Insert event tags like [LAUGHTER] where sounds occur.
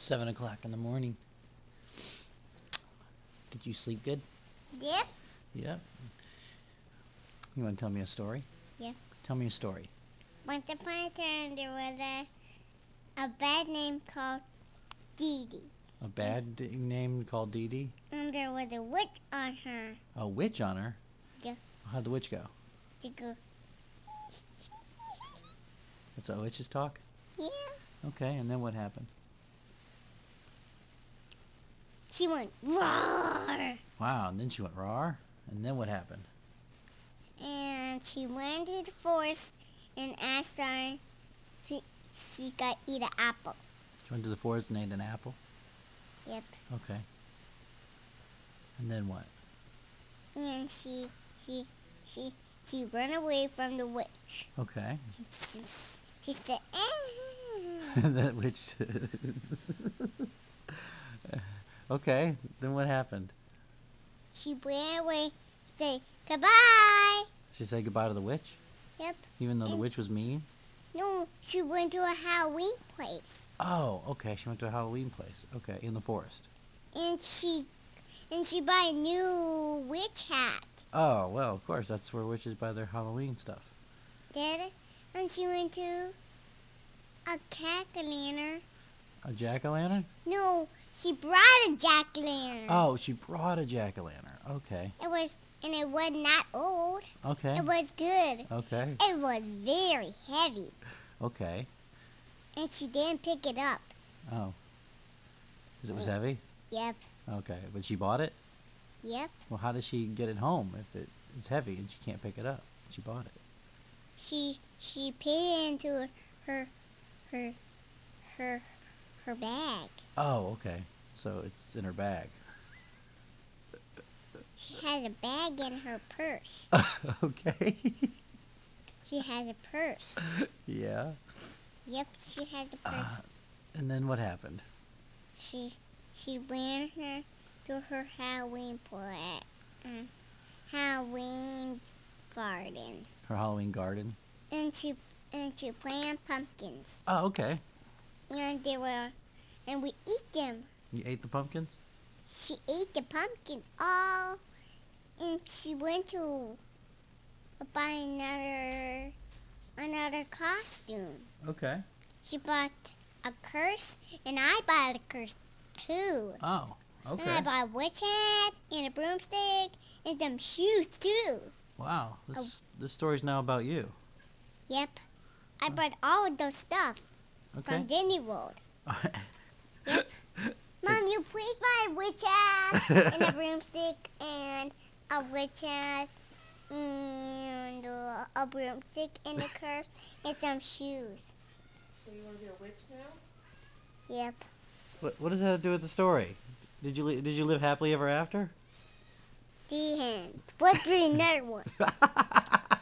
Seven o'clock in the morning. Did you sleep good? Yep. Yep. You want to tell me a story? Yeah. Tell me a story. Once upon a time, there was a, a bad name called Dee Dee. A bad d- name called Dee Dee? And there was a witch on her. A witch on her? Yeah. How'd the witch go? To go, That's how witches talk? yeah. Okay, and then what happened? She went roar. Wow, and then she went raw. And then what happened? And she went to the forest and asked her she, she got eat an apple. She went to the forest and ate an apple? Yep. Okay. And then what? And she, she, she, she ran away from the witch. Okay. She, [LAUGHS] she said. Eh. And [LAUGHS] that witch. [LAUGHS] okay, then what happened? She ran away, say goodbye. She said goodbye to the witch? Yep. Even though the witch was mean? No, she went to a Halloween place, Oh, okay. She went to a Halloween place. Okay, in the forest. and she, and she bought a new witch hat. Oh, well, of course. That's where witches buy their Halloween stuff. Did it? And she went to a lantern. A jack o' lantern? No, she brought a jack o' lantern. Oh, she brought a jack o' lantern. Okay. It was, and it was not old. Okay. It was good. Okay. It was very heavy, Okay. and she didn't pick it up. Oh. 'Cause it was mm. heavy? Yep. Okay. But she bought it? Yep. Well, how does she get it home if it, it's heavy and she can't pick it up? She bought it. She she put it into her her her her bag. Oh, okay. So it's in her bag. She has a bag in her purse. [LAUGHS] okay. She has a purse. yeah. Yep, she has a Uh, purse. and then what happened? She she ran her to her Halloween play, uh, Halloween garden, Her Halloween garden? and she and she planted pumpkins, Oh, okay. And they were, and we eat them. You ate the pumpkins? She ate the pumpkins all, and she went to buy another another costume. Okay. She bought a curse, and I bought a curse too. Oh, And I bought a witch hat and a broomstick and some shoes too. Wow. This, Oh. this story's now about you. Yep. I bought all of those stuff Okay. from Disney World. yep. [LAUGHS] Mom, you please buy a witch hat and a [LAUGHS] broomstick and a witch hat and uh, a broomstick and a curse and some shoes. So you want to be a witch now? Yep. what, what does that have to do with the story? Did you li- did you live happily ever after? The end. What's the another one? [LAUGHS]